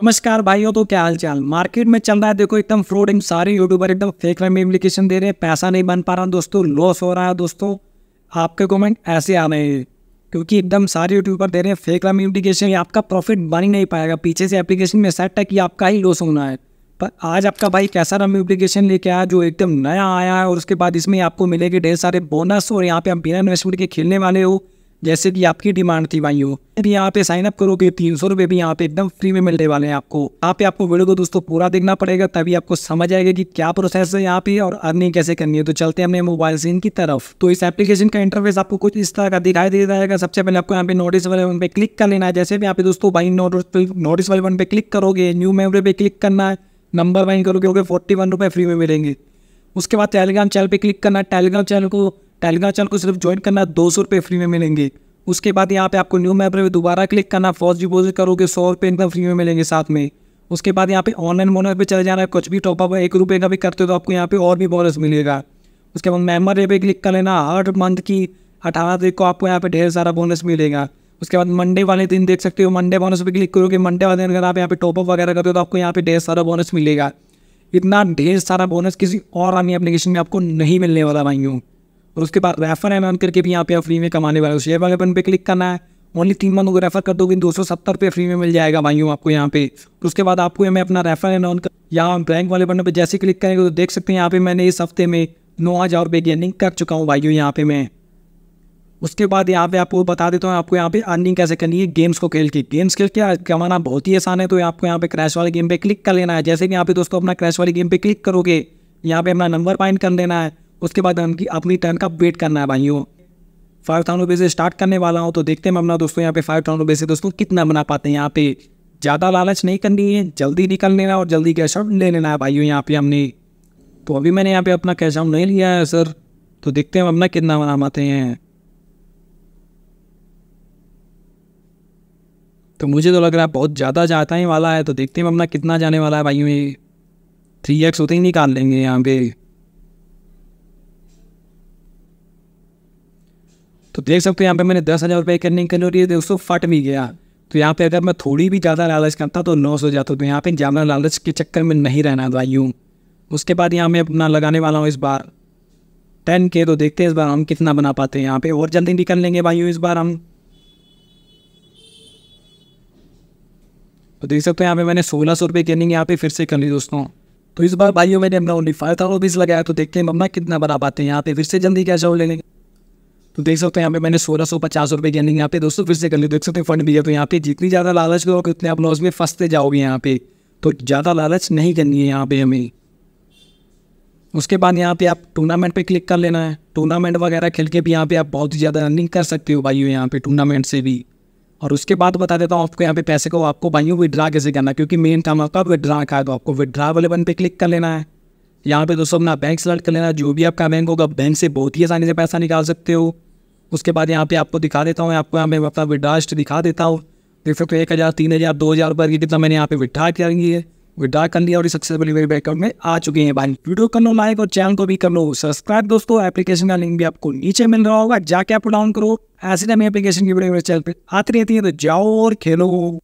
नमस्कार भाइयों तो क्या हाल चाल मार्केट में चल रहा है, देखो एकदम फ्रॉडिंग सारे यूट्यूबर एकदम फेक में एप्लीकेशन दे रहे हैं, पैसा नहीं बन पा रहा दोस्तों लॉस हो रहा है दोस्तों। आपके कमेंट ऐसे आ रहे हैं, क्योंकि एकदम सारे यूट्यूबर दे रहे हैं फेक रम एप्लीकेशन आपका प्रॉफिट बन ही नहीं पाएगा। पीछे से एप्लीकेशन में सेट है कि आपका ही लॉस होना है। पर आज आपका भाई कैसा रम एप्लीकेशन लेके आया, जो एकदम नया आया है, और उसके बाद इसमें आपको मिलेगी ढेर सारे बोनस और यहाँ पे आप बिना इन्वेस्टमेंट के खेलने वाले हो। जैसे कि आपकी डिमांड थी भाइयों यदि यहाँ पे साइन अप करोगे तीन सौ रुपये भी यहाँ पे एकदम फ्री में मिलने वाले हैं आपको। यहाँ पे आपको वीडियो को दोस्तों पूरा देखना पड़ेगा, तभी आपको समझ आएगा कि क्या प्रोसेस है यहाँ पे और अर्निंग कैसे करनी है। तो चलते हैं अपने मोबाइल सीन की तरफ़। तो इस एप्लीकेशन का इंटरफेस आपको कुछ इस तरह का दिखाई दे जाएगा सबसे पहले आपको यहाँ पे नोटिस वाले वन पे क्लिक कर लेना है। जैसे भी यहाँ पे दोस्तों भाई नोटिस वाले वन पे क्लिक करोगे न्यू मेमोरी पे क्लिक करना है नंबर वाइन करोगे फोर्टी वन रुपये फ्री में मिलेंगे। उसके बाद टेलीग्राम चैनल पे क्लिक करना है। टेलीग्राम चैनल को टेलीग्राम चैनल को सिर्फ़ ज्वाइन करना, दो सौ रुपये फ्री में मिलेंगे। उसके बाद यहाँ पे आपको न्यू मैप पे दोबारा क्लिक करना फ़र्स्ट डिपोजिट करोगे, सौ रुपये एकदम फ्री में मिलेंगे साथ में। उसके बाद यहाँ पे ऑनलाइन बोनस पे चले जाना है, कुछ भी टॉपअप एक रुपये का भी करते हो तो आपको यहाँ पे और भी बोनस मिलेगा। उसके बाद मेंबर पे क्लिक कर लेना, हर मंथ की अठारह तारीख को आपको यहाँ पे ढेर सारा बोनस मिलेगा। उसके बाद मंडे वाले दिन देख सकते हो मंडे बोनस पे क्लिक करोगे मंडे वाले दिन अगर आप यहाँ पे टॉपअप वगैरह करते हो तो आपको यहाँ पे ढेर सारा बोनस मिलेगा। इतना ढेर सारा बोनस किसी और अन्य एप्लीकेशन में आपको नहीं मिलने वाला, भाइयों। और उसके बाद रेफर एंड ऑन करके भी यहाँ पे आप फ्री में कमाने वाले हो। शेयर वाले बन पे क्लिक करना है। ओनली तीन मंथ को रेफर कर दोगे दो सौ सत्तर रुपये फ्री में मिल जाएगा भाइयों आपको यहाँ पे। तो उसके बाद आपको मैं अपना रेफर एंड ऑन यहाँ बैंक वाले बटन पे जैसे क्लिक करेंगे तो देख सकते हैं यहाँ पे मैंने इस हफ़्ते में नौ हज़ार रुपये की अर्निंग कर चुका हूँ भाइयों यहाँ पे मैं। उसके बाद यहाँ पे आपको बता देता हूँ आपको यहाँ पे अर्निंग कैसे करनी है गेम्स को खेल के। गेम्स खेल के कमाना बहुत ही आसान है तो आपको यहाँ पे क्रैश वाले गेम पे क्लिक कर लेना है। जैसे कि यहाँ पे दोस्तों अपना क्रैश वाले गेम पे क्लिक करोगे, यहाँ पे अपना नंबर फाइंड कर लेना है। उसके बाद उनकी अपनी टर्न का वेट करना है भाइयों? फाइव थाउज़ेंड रुपये से स्टार्ट करने वाला हूँ तो देखते हैं अपना दोस्तों यहाँ पे फाइव थाउज़ेंड रुपये से दोस्तों कितना बना पाते हैं यहाँ पे। ज़्यादा लालच नहीं करनी है, जल्दी निकल लेना और जल्दी कैश आउट ले लेना है भाइयों यहाँ पे हमने। तो अभी मैंने यहाँ पे अपना कैश आउट नहीं लिया है सर तो देखते हैं अपना कितना बना पाते हैं। तो मुझे तो लग रहा है बहुत ज़्यादा जाता ही वाला है तो देखते हैं अपना कितना जाने वाला है भाइयों ये। थ्री एक्स होते ही निकाल लेंगे यहाँ पे। तो देख सकते हो यहाँ पे मैंने दस हज़ार रुपये की करने के लिए दोस्तों फट भी गया। तो यहाँ पे अगर मैं थोड़ी भी ज़्यादा लालच करता तो लॉस हो जाता। तो यहाँ पे ज़्यादा लालच के चक्कर में नहीं रहना था यूँ उसके बाद यहाँ मैं अपना लगाने वाला हूँ इस बार। टेन के तो देखते हैं इस बार हम कितना बना पाते हैं यहाँ पे। और जल्दी निकल लेंगे भाइयों इस बार हम। तो देख सकते हो यहाँ पे मैंने सोलह सौ रुपये अर्निंग यहाँ पे फिर से कर ली दोस्तों। तो इस बार भाइयों मैंने अपना ओनली फाइव थाउज़ेंड रुपीज़ लगाया तो देखते हैं मम्मा कितना बना पाते हैं यहाँ पे। फिर से जल्दी कैश हो लेंगे। तो देख सकते हैं यहाँ पे मैंने सोलह सौ पचास रुपये की अर्निंग यहाँ पे दोस्तों फिर से कर ली। देख सकते हैं फंड भी है तो यहाँ पे जितनी ज़्यादा लालच करोगे उतने आप लॉस में फंसते जाओगे यहाँ पे। तो ज़्यादा लालच नहीं करनी है यहाँ पे हमें। उसके बाद यहाँ पे आप टूर्नामेंट पे क्लिक कर लेना है। टूर्नामेंट वगैरह खेल के भी यहाँ पे आप बहुत ही ज़्यादा अर्निंग कर सकते हो भाइयों यहाँ पे टूर्नामेंट से भी। और उसके बाद बता देता हूँ आपको यहाँ पे पैसे को आपको भाइयों विड्रा कैसे करना क्योंकि मेन काम आपका विड्रा का है तो आपको विड्रा वाले बन पे क्लिक कर लेना है। यहाँ पे दोस्तों अपना बैंक सेलेक्ट कर लेना जो भी आपका बैंक होगा बैंक से बहुत ही आसानी से पैसा निकाल सकते हो। उसके बाद यहाँ पे आपको दिखा देता हूँ आपको यहाँ पे अपना विड्रास्ट दिखा देता हूँ। देख सकते हो, एक हज़ार, तीन हज़ार, दो हज़ार रुपये की कितना मैंने यहाँ पे विड्रा करेंगी है। विड्रा कर लिया और सक्सेसफुली मेरे बैंक अकाउंट में आ चुके हैं। भाई वीडियो कर लो लाइक और चैनल को भी कर लो। सब्सक्राइब दोस्तों एप्लीकेशन का लिंक भी आपको नीचे मिल रहा होगा। जाके आप डाउन करो। ऐसे टाइम एप्लीकेशन की वीडियो मेरे चैनल पर आती रहती है तो जाओ और खेलो।